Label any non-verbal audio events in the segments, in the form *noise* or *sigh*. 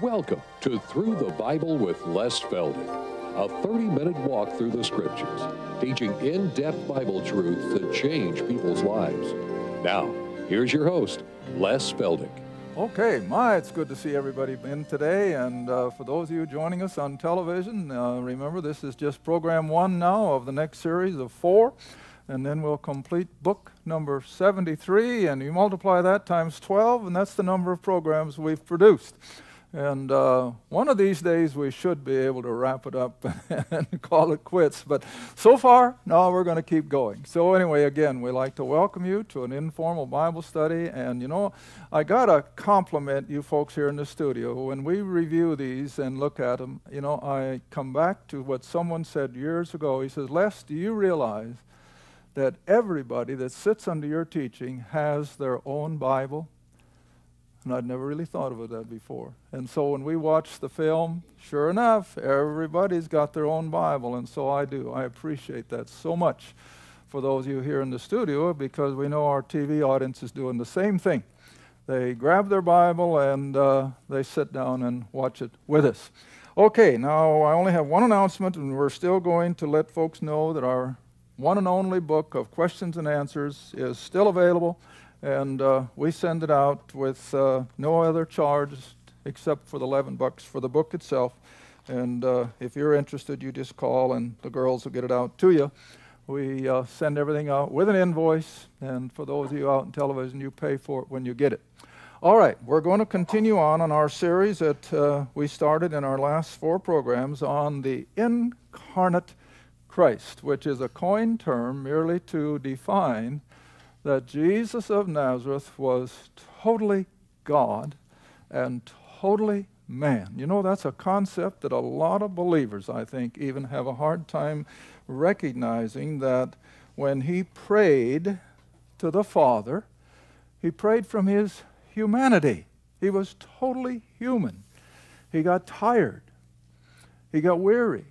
Welcome to Through the Bible with Les Feldick, a 30 minute walk through the scriptures, teaching in depth Bible truths that change people's lives. Now, here's your host, Les Feldick. Okay, my, it's good to see everybody in today. And uh, for those of you joining us on television, uh, remember this is just program one now of the next series of four. And then we'll complete book number 73, and you multiply that times 12, and that's the number of programs we've produced. And uh, one of these days we should be able to wrap it up *laughs* and call it quits. But so far, no, we're going to keep going. So, anyway, again, we like to welcome you to an informal Bible study. And you know, I got to compliment you folks here in the studio. When we review these and look at them, you know, I come back to what someone said years ago. He says, Les, do you realize that everybody that sits under your teaching has their own Bible? And I'd never really thought of it that before. And so when we watch the film, sure enough, everybody's got their own Bible, and so I do. I appreciate that so much for those of you here in the studio because we know our TV audience is doing the same thing. They grab their Bible and uh, they sit down and watch it with us. Okay, now I only have one announcement, and we're still going to let folks know that our one and only book of questions and answers is still available and uh, we send it out with uh, no other charge except for the 11 bucks for the book itself. And uh, if you're interested, you just call and the girls will get it out to you. We uh, send everything out with an invoice, and for those of you out in television, you pay for it when you get it. All right, we're going to continue on on our series that uh, we started in our last four programs on the incarnate Christ, which is a coined term merely to define that Jesus of Nazareth was totally God and totally man. You know, that's a concept that a lot of believers, I think, even have a hard time recognizing that when he prayed to the Father, he prayed from his humanity. He was totally human. He got tired, he got weary.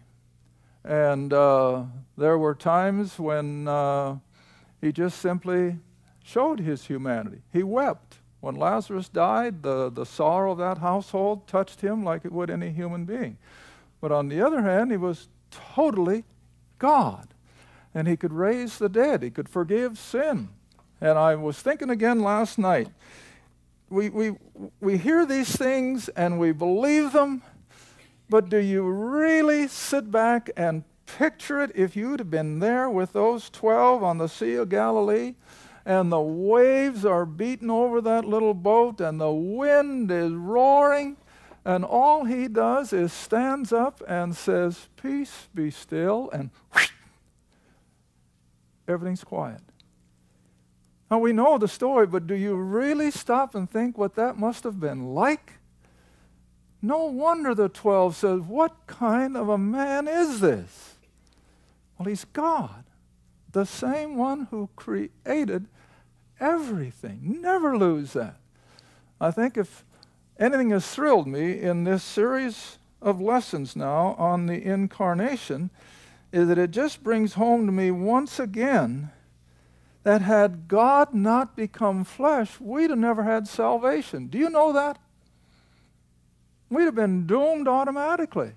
And uh, there were times when uh, he just simply showed his humanity. He wept. When Lazarus died, the, the sorrow of that household touched him like it would any human being. But on the other hand, he was totally God. And he could raise the dead, he could forgive sin. And I was thinking again last night. We, we, we hear these things and we believe them, but do you really sit back and picture it if you'd have been there with those 12 on the Sea of Galilee and the waves are beating over that little boat and the wind is roaring and all he does is stands up and says peace be still and whoosh, everything's quiet. Now we know the story but do you really stop and think what that must have been like? No wonder the 12 says what kind of a man is this well, he's God, the same one who created everything. Never lose that. I think if anything has thrilled me in this series of lessons now on the incarnation, is that it just brings home to me once again that had God not become flesh, we'd have never had salvation. Do you know that? We'd have been doomed automatically.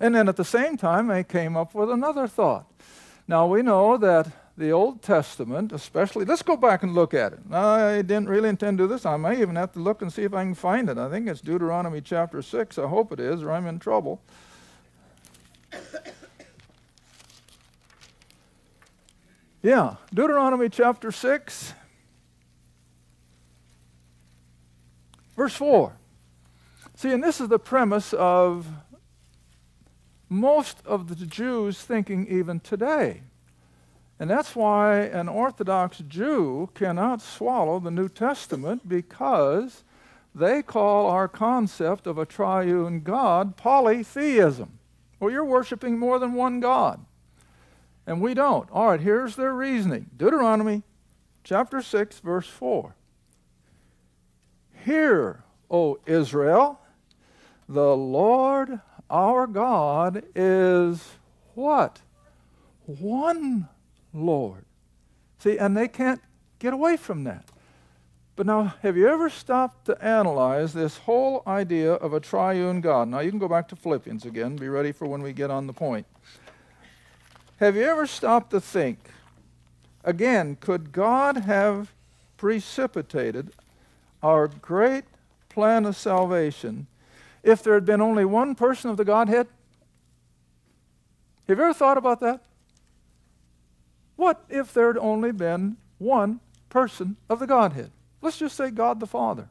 And then at the same time, they came up with another thought. Now we know that the Old Testament, especially, let's go back and look at it. I didn't really intend to do this. I may even have to look and see if I can find it. I think it's Deuteronomy chapter 6. I hope it is, or I'm in trouble. Yeah, Deuteronomy chapter 6, verse 4. See, and this is the premise of most of the Jews thinking even today. And that's why an Orthodox Jew cannot swallow the New Testament because they call our concept of a triune God polytheism. Well, you're worshiping more than one God. And we don't. All right, here's their reasoning Deuteronomy chapter 6, verse 4. Hear, O Israel, the Lord our God is what? One Lord. See, and they can't get away from that. But now, have you ever stopped to analyze this whole idea of a triune God? Now, you can go back to Philippians again, be ready for when we get on the point. Have you ever stopped to think, again, could God have precipitated our great plan of salvation if there had been only one person of the Godhead? Have you ever thought about that? What if there had only been one person of the Godhead? Let's just say God the Father.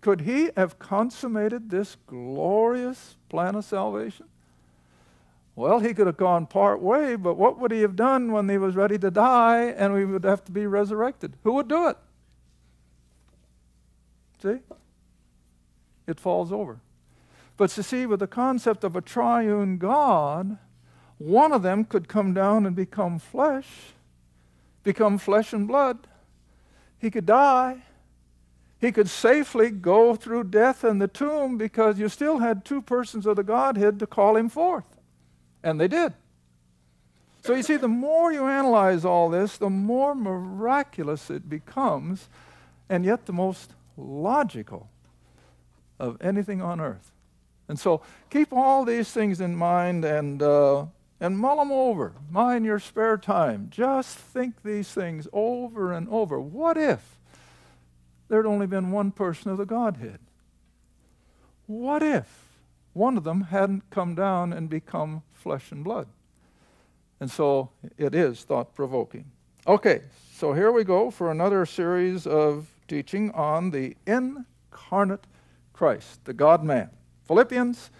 Could he have consummated this glorious plan of salvation? Well, he could have gone part way, but what would he have done when he was ready to die and we would have to be resurrected? Who would do it? See? It falls over. But you see, with the concept of a triune God, one of them could come down and become flesh, become flesh and blood. He could die. He could safely go through death and the tomb because you still had two persons of the Godhead to call him forth. And they did. So you see, the more you analyze all this, the more miraculous it becomes, and yet the most logical of anything on earth. And so keep all these things in mind and, uh, and mull them over. Mind your spare time. Just think these things over and over. What if there had only been one person of the Godhead? What if one of them hadn't come down and become flesh and blood? And so it is thought provoking. Okay, so here we go for another series of teaching on the incarnate Christ, the God man. Philippians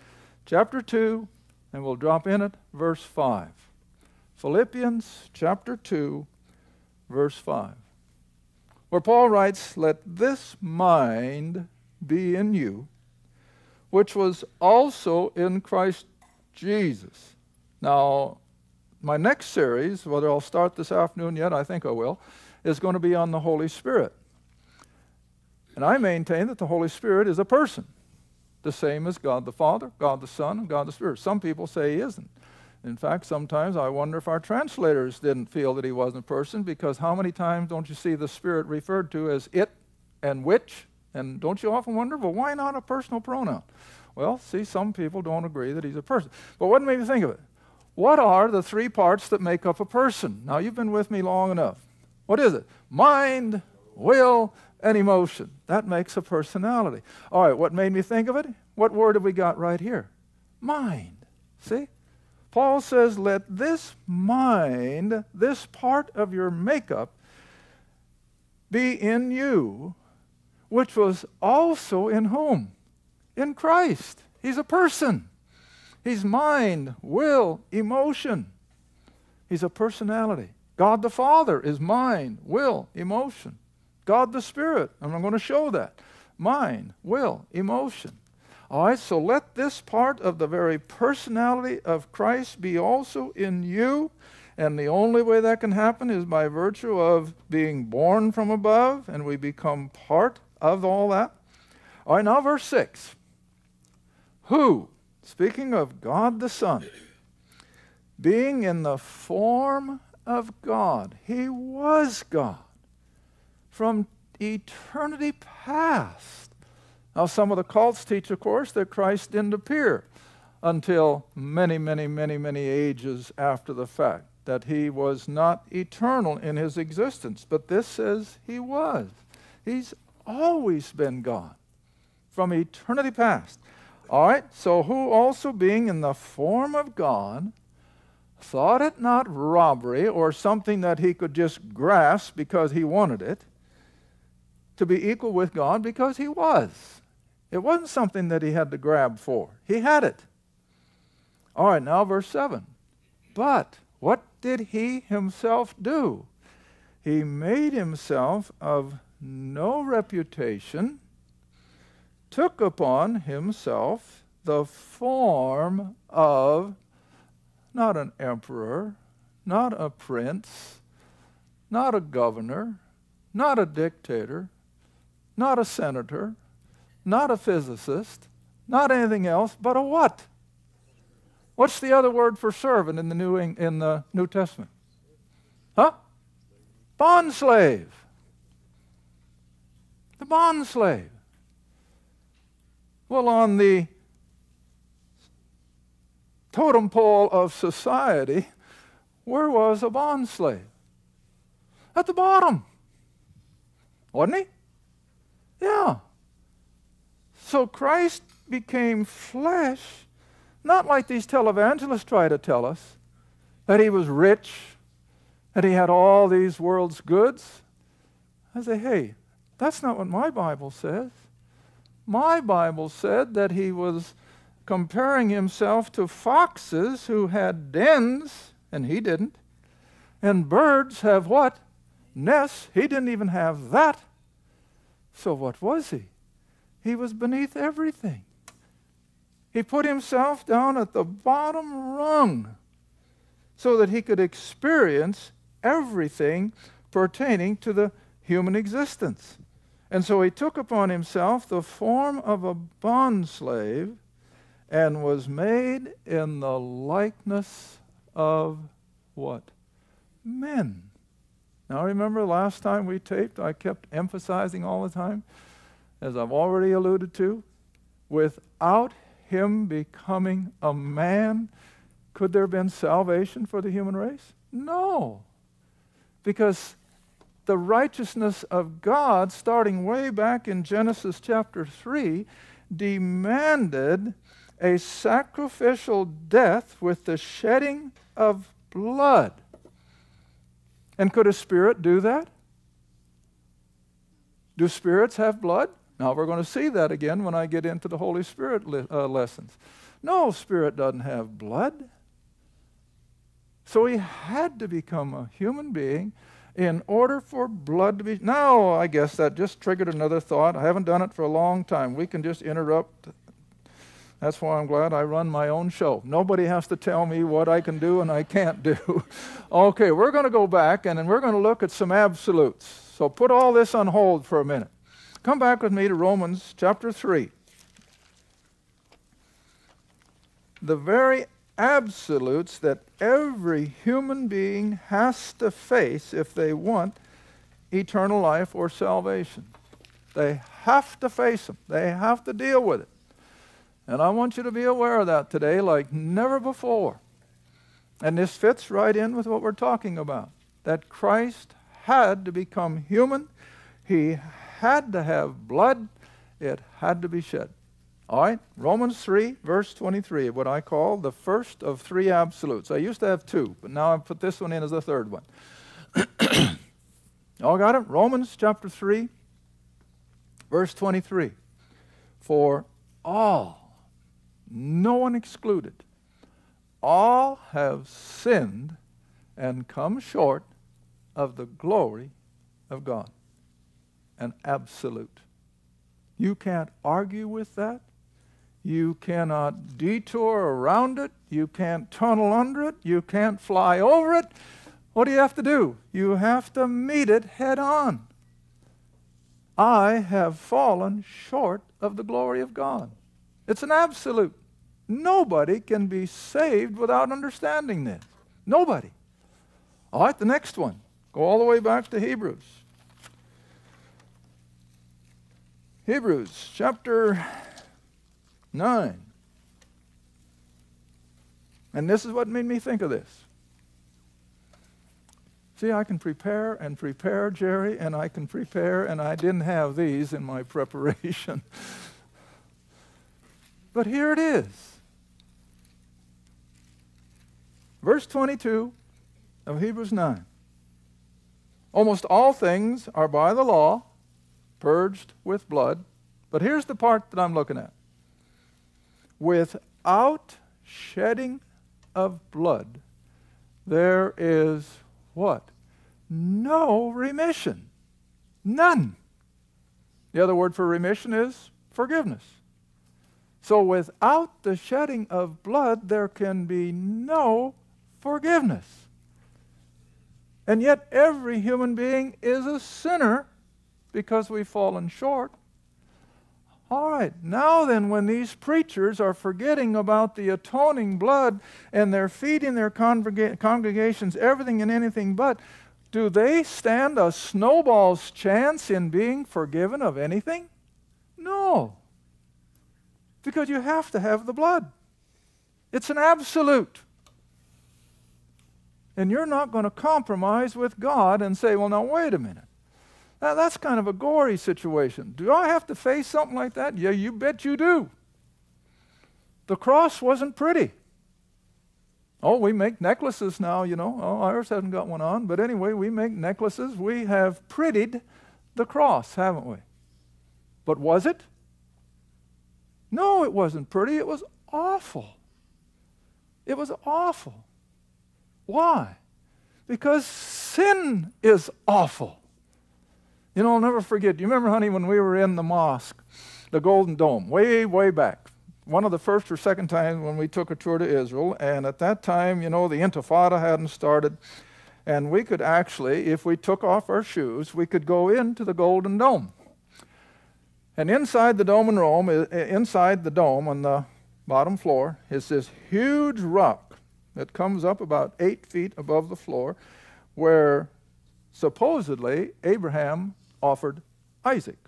chapter 2, and we'll drop in at verse 5. Philippians chapter 2, verse 5. Where Paul writes, Let this mind be in you, which was also in Christ Jesus. Now, my next series, whether I'll start this afternoon yet, I think I will, is going to be on the Holy Spirit. And I maintain that the Holy Spirit is a person, the same as God the Father, God the Son, and God the Spirit. Some people say he isn't. In fact, sometimes I wonder if our translators didn't feel that he wasn't a person because how many times don't you see the Spirit referred to as it and which? And don't you often wonder, well, why not a personal pronoun? Well, see, some people don't agree that he's a person. But what made me think of it? What are the three parts that make up a person? Now, you've been with me long enough. What is it? Mind, will, and emotion. That makes a personality. All right, what made me think of it? What word have we got right here? Mind. See? Paul says, let this mind, this part of your makeup, be in you, which was also in whom? In Christ. He's a person. He's mind, will, emotion. He's a personality. God the Father is mind, will, emotion. God the Spirit. And I'm going to show that. Mind, will, emotion. All right, so let this part of the very personality of Christ be also in you. And the only way that can happen is by virtue of being born from above, and we become part of all that. All right, now verse 6. Who, speaking of God the Son, being in the form of God, he was God from eternity past. Now, some of the cults teach, of course, that Christ didn't appear until many, many, many, many ages after the fact, that he was not eternal in his existence. But this says he was. He's always been God from eternity past. All right, so who also being in the form of God, thought it not robbery or something that he could just grasp because he wanted it to be equal with God because he was. It wasn't something that he had to grab for, he had it. All right, now verse 7. But what did he himself do? He made himself of no reputation, took upon himself the form of not an emperor, not a prince, not a governor, not a dictator, not a senator, not a physicist, not anything else, but a what? What's the other word for servant in the New, in the New Testament? Huh? Bond slave. The bond slave. Well, on the totem pole of society, where was a bond slave? At the bottom. Wasn't he? Yeah. So Christ became flesh, not like these televangelists try to tell us, that he was rich, that he had all these world's goods. I say, hey, that's not what my Bible says. My Bible said that he was comparing himself to foxes who had dens, and he didn't. And birds have what? Nests. He didn't even have that. So what was he? He was beneath everything. He put himself down at the bottom rung so that he could experience everything pertaining to the human existence. And so he took upon himself the form of a bondslave and was made in the likeness of what? Men. Now, remember last time we taped, I kept emphasizing all the time, as I've already alluded to, without him becoming a man, could there have been salvation for the human race? No. Because the righteousness of God, starting way back in Genesis chapter 3, demanded a sacrificial death with the shedding of blood. And could a spirit do that? Do spirits have blood? Now we're going to see that again when I get into the Holy Spirit uh, lessons. No, spirit doesn't have blood. So he had to become a human being in order for blood to be. Now, I guess that just triggered another thought. I haven't done it for a long time. We can just interrupt. That's why I'm glad I run my own show. Nobody has to tell me what I can do and I can't do. *laughs* okay, we're going to go back and then we're going to look at some absolutes. So put all this on hold for a minute. Come back with me to Romans chapter 3. The very absolutes that every human being has to face if they want eternal life or salvation. They have to face them, they have to deal with it. And I want you to be aware of that today like never before. And this fits right in with what we're talking about that Christ had to become human, he had to have blood, it had to be shed. All right, Romans 3, verse 23, what I call the first of three absolutes. I used to have two, but now I put this one in as the third one. *coughs* All got it? Romans chapter 3, verse 23. For all, no one excluded, all have sinned and come short of the glory of God. An absolute. You can't argue with that. You cannot detour around it. You can't tunnel under it. You can't fly over it. What do you have to do? You have to meet it head on. I have fallen short of the glory of God. It's an absolute. Nobody can be saved without understanding this. Nobody. All right, the next one. Go all the way back to Hebrews. Hebrews chapter 9. And this is what made me think of this. See, I can prepare and prepare, Jerry, and I can prepare, and I didn't have these in my *laughs* preparation. But here it is. Verse 22 of Hebrews 9. Almost all things are by the law, purged with blood. But here's the part that I'm looking at without shedding of blood, there is what? No remission. None. The other word for remission is forgiveness. So without the shedding of blood, there can be no forgiveness. And yet, every human being is a sinner because we've fallen short all right, now then, when these preachers are forgetting about the atoning blood and they're feeding their congrega- congregations everything and anything but, do they stand a snowball's chance in being forgiven of anything? No. Because you have to have the blood. It's an absolute. And you're not going to compromise with God and say, well, now, wait a minute. Now, that's kind of a gory situation. Do I have to face something like that? Yeah, you bet you do. The cross wasn't pretty. Oh, we make necklaces now, you know. Oh, ours hasn't got one on. But anyway, we make necklaces. We have prettied the cross, haven't we? But was it? No, it wasn't pretty. It was awful. It was awful. Why? Because sin is awful. You know, I'll never forget. Do you remember, honey, when we were in the mosque, the Golden Dome, way, way back? One of the first or second times when we took a tour to Israel, and at that time, you know, the Intifada hadn't started, and we could actually, if we took off our shoes, we could go into the Golden Dome. And inside the dome in Rome, inside the dome on the bottom floor, is this huge rock that comes up about eight feet above the floor, where supposedly Abraham offered Isaac.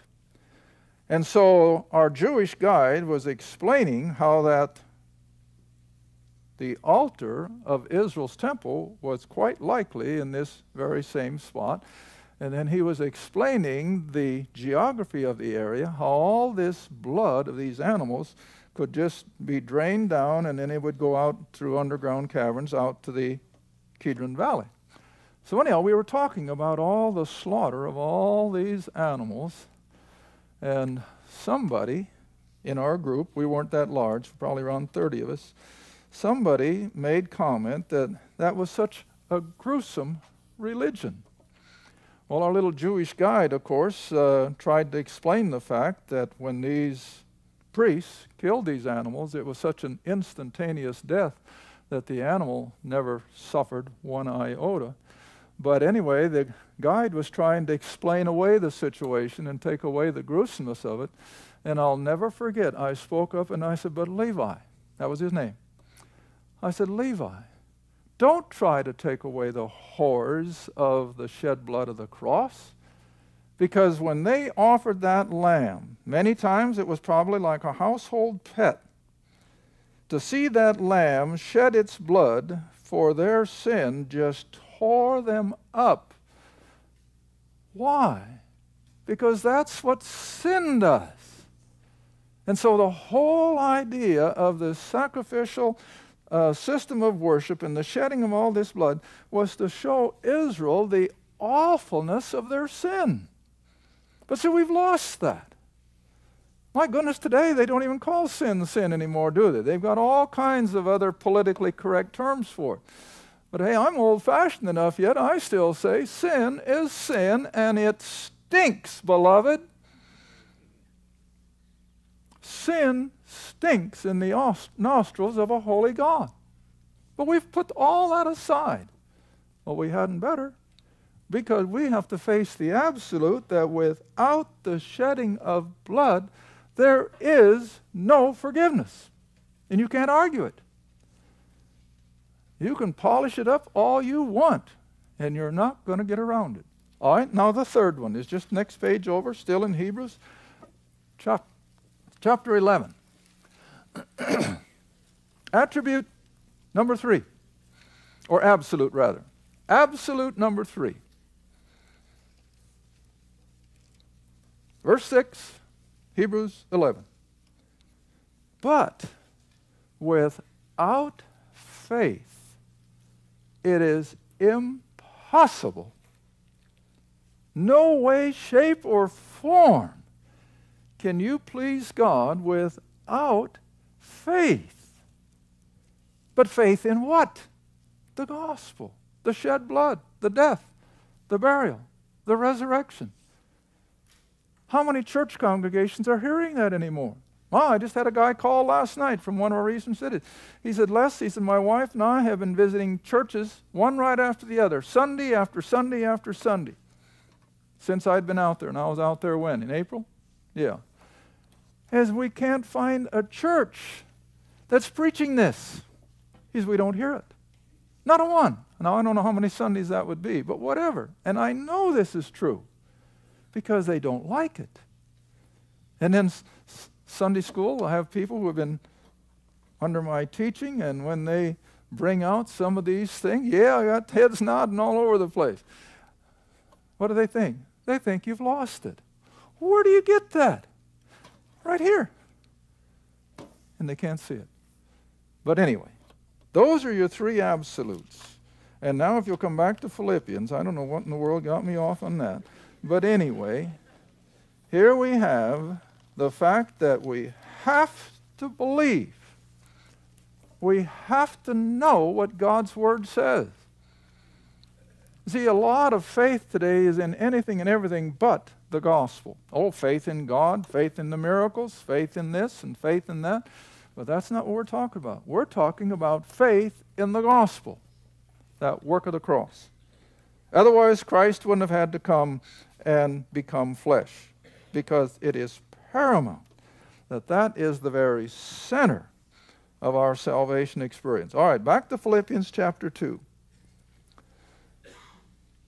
And so our Jewish guide was explaining how that the altar of Israel's temple was quite likely in this very same spot. And then he was explaining the geography of the area, how all this blood of these animals could just be drained down and then it would go out through underground caverns out to the Kidron Valley. So, anyhow, we were talking about all the slaughter of all these animals, and somebody in our group, we weren't that large, probably around 30 of us, somebody made comment that that was such a gruesome religion. Well, our little Jewish guide, of course, uh, tried to explain the fact that when these priests killed these animals, it was such an instantaneous death that the animal never suffered one iota. But anyway, the guide was trying to explain away the situation and take away the gruesomeness of it. And I'll never forget, I spoke up and I said, But Levi, that was his name. I said, Levi, don't try to take away the horrors of the shed blood of the cross. Because when they offered that lamb, many times it was probably like a household pet. To see that lamb shed its blood for their sin just tore them up. Why? Because that's what sin does. And so the whole idea of the sacrificial uh, system of worship and the shedding of all this blood was to show Israel the awfulness of their sin. But see, we've lost that. My goodness, today they don't even call sin sin anymore, do they? They've got all kinds of other politically correct terms for it. But hey, I'm old fashioned enough yet. I still say sin is sin and it stinks, beloved. Sin stinks in the nostrils of a holy God. But we've put all that aside. Well, we hadn't better because we have to face the absolute that without the shedding of blood, there is no forgiveness. And you can't argue it. You can polish it up all you want, and you're not going to get around it. All right, now the third one is just next page over, still in Hebrews, chap- chapter 11. *clears throat* Attribute number three, or absolute rather. Absolute number three. Verse 6, Hebrews 11. But without faith, it is impossible, no way, shape, or form can you please God without faith. But faith in what? The gospel, the shed blood, the death, the burial, the resurrection. How many church congregations are hearing that anymore? I just had a guy call last night from one of our eastern cities. He said, Les, he said, my wife and I have been visiting churches one right after the other, Sunday after Sunday after Sunday, since I'd been out there. And I was out there when? In April? Yeah. As we can't find a church that's preaching this. Said, we don't hear it. Not a one. Now, I don't know how many Sundays that would be, but whatever. And I know this is true because they don't like it. And then Sunday school, I have people who have been under my teaching, and when they bring out some of these things, yeah, I got heads nodding all over the place. What do they think? They think you've lost it. Where do you get that? Right here. And they can't see it. But anyway, those are your three absolutes. And now, if you'll come back to Philippians, I don't know what in the world got me off on that. But anyway, here we have the fact that we have to believe. We have to know what God's Word says. See, a lot of faith today is in anything and everything but the gospel. Oh, faith in God, faith in the miracles, faith in this and faith in that. But that's not what we're talking about. We're talking about faith in the gospel, that work of the cross. Otherwise, Christ wouldn't have had to come and become flesh because it is paramount that that is the very center of our salvation experience. All right, back to Philippians chapter 2.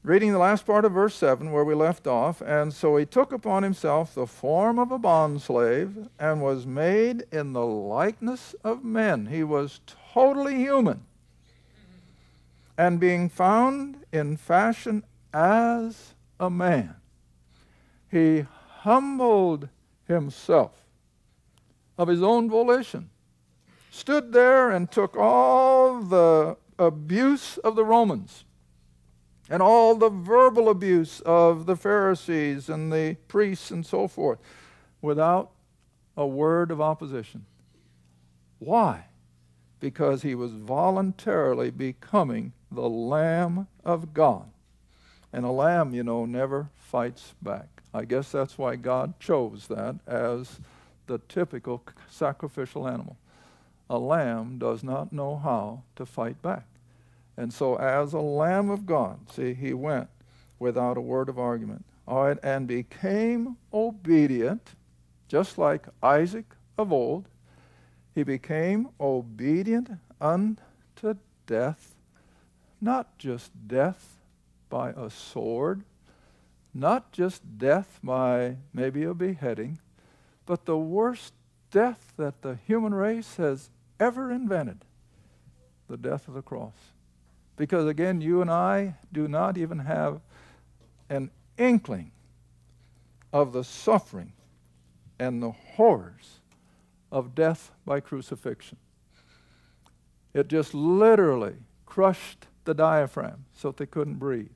Reading the last part of verse 7 where we left off, and so he took upon himself the form of a bondslave and was made in the likeness of men. He was totally human. And being found in fashion as a man, he humbled himself of his own volition, stood there and took all the abuse of the Romans and all the verbal abuse of the Pharisees and the priests and so forth without a word of opposition. Why? Because he was voluntarily becoming the Lamb of God. And a lamb, you know, never fights back. I guess that's why God chose that as the typical sacrificial animal. A lamb does not know how to fight back. And so, as a Lamb of God, see, he went without a word of argument. All right, and became obedient, just like Isaac of old. He became obedient unto death, not just death by a sword, not just death by maybe a beheading, but the worst death that the human race has ever invented the death of the cross. Because again, you and I do not even have an inkling of the suffering and the horrors of death by crucifixion. It just literally crushed the diaphragm so that they couldn't breathe.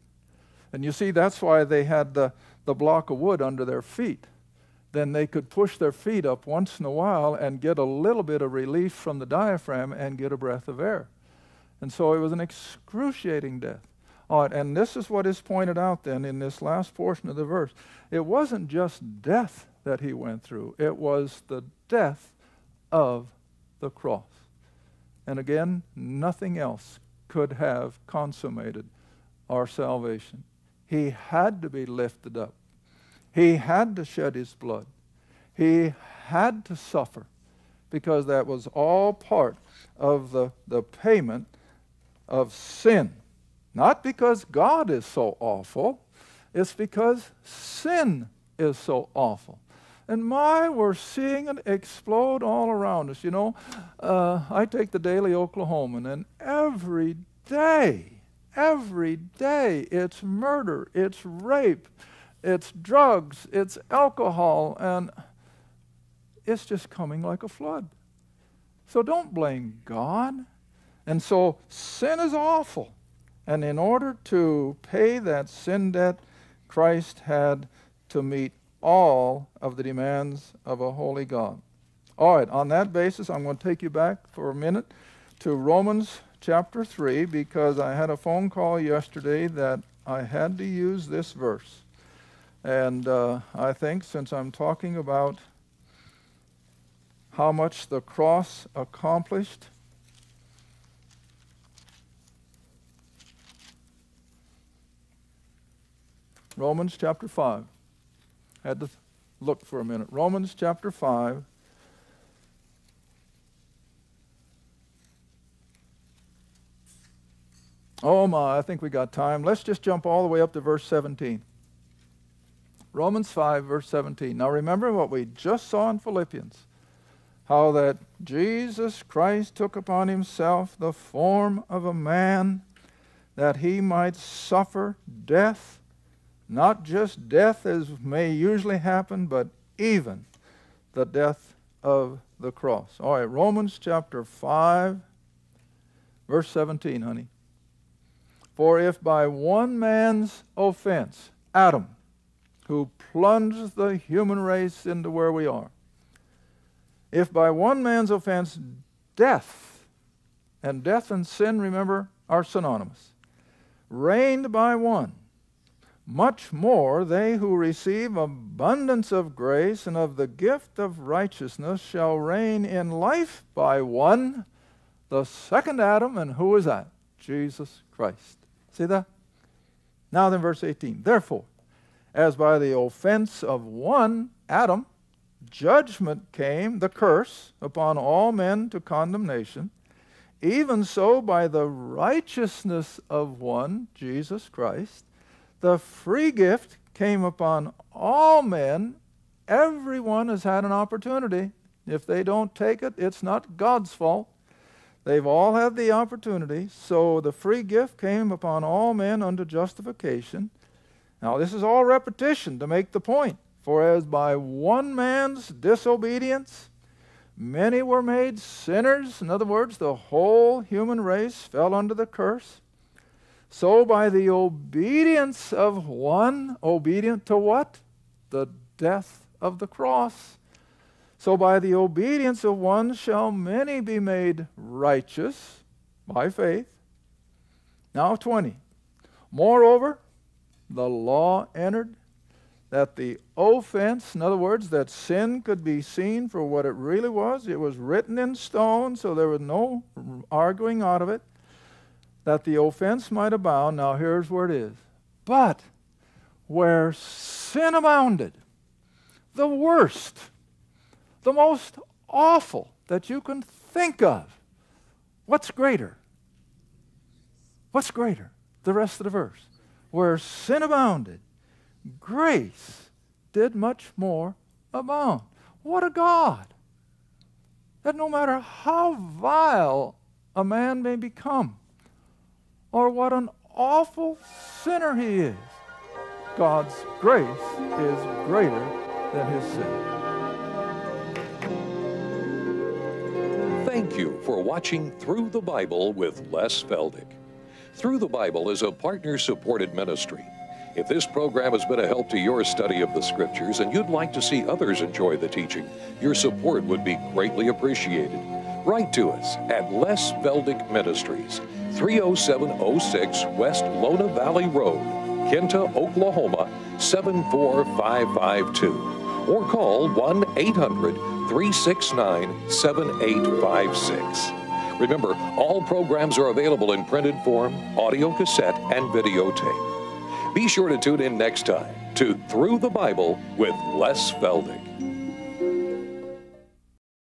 And you see, that's why they had the, the block of wood under their feet. Then they could push their feet up once in a while and get a little bit of relief from the diaphragm and get a breath of air. And so it was an excruciating death. And this is what is pointed out then in this last portion of the verse. It wasn't just death that he went through, it was the death of the cross. And again, nothing else could have consummated our salvation. He had to be lifted up, he had to shed his blood, he had to suffer because that was all part of the, the payment of sin. Not because God is so awful, it's because sin is so awful. And my, we're seeing it explode all around us. You know, uh, I take the Daily Oklahoman, and every day, every day, it's murder, it's rape, it's drugs, it's alcohol, and it's just coming like a flood. So don't blame God. And so sin is awful. And in order to pay that sin debt, Christ had to meet all of the demands of a holy God. All right, on that basis, I'm going to take you back for a minute to Romans chapter 3 because I had a phone call yesterday that I had to use this verse. And uh, I think since I'm talking about how much the cross accomplished, Romans chapter 5. Had to look for a minute. Romans chapter 5. Oh my, I think we got time. Let's just jump all the way up to verse 17. Romans 5, verse 17. Now remember what we just saw in Philippians how that Jesus Christ took upon himself the form of a man that he might suffer death, not just death as may usually happen, but even the death of the cross. All right, Romans chapter 5, verse 17, honey. For if by one man's offense, Adam, who plunged the human race into where we are, if by one man's offense, death, and death and sin, remember, are synonymous, reigned by one, much more they who receive abundance of grace and of the gift of righteousness shall reign in life by one, the second Adam, and who is that? Jesus Christ. See that? Now then, verse 18. Therefore, as by the offense of one, Adam, judgment came, the curse, upon all men to condemnation, even so by the righteousness of one, Jesus Christ, the free gift came upon all men. Everyone has had an opportunity. If they don't take it, it's not God's fault. They've all had the opportunity. So the free gift came upon all men unto justification. Now, this is all repetition to make the point. For as by one man's disobedience many were made sinners, in other words, the whole human race fell under the curse, so by the obedience of one, obedient to what? The death of the cross. So by the obedience of one shall many be made righteous by faith. Now 20. Moreover, the law entered that the offense, in other words, that sin could be seen for what it really was. It was written in stone, so there was no arguing out of it. That the offense might abound. Now, here's where it is. But where sin abounded, the worst, the most awful that you can think of, what's greater? What's greater? The rest of the verse. Where sin abounded, grace did much more abound. What a God! That no matter how vile a man may become, or what an awful sinner he is, God's grace is greater than his sin. Thank you for watching Through the Bible with Les Feldick. Through the Bible is a partner supported ministry if this program has been a help to your study of the Scriptures and you'd like to see others enjoy the teaching, your support would be greatly appreciated. Write to us at Les Feldick Ministries, 30706 West Lona Valley Road, Kinta, Oklahoma 74552, or call 1 800 369 7856. Remember, all programs are available in printed form, audio cassette, and videotape. Be sure to tune in next time to Through the Bible with Les Feldick.